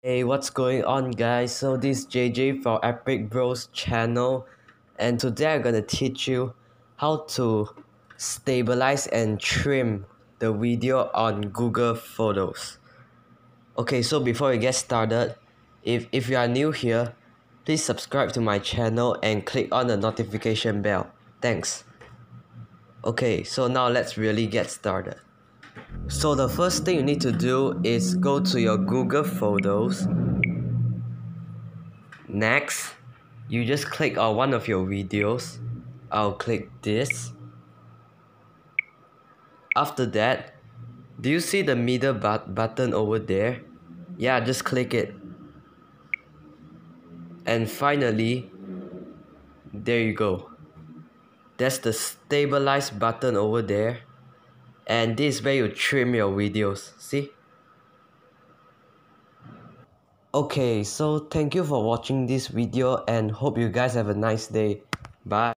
Hey, what's going on guys? So this is JJ from Epic Bros channel and today I'm gonna teach you how to stabilize and trim the video on Google Photos. Okay, so before we get started, if, if you are new here, please subscribe to my channel and click on the notification bell. Thanks. Okay, so now let's really get started. So the first thing you need to do is go to your Google Photos. Next, you just click on one of your videos. I'll click this. After that, do you see the middle but button over there? Yeah, just click it. And finally, there you go. That's the stabilize button over there and this is where you trim your videos. See? Okay so thank you for watching this video and hope you guys have a nice day. Bye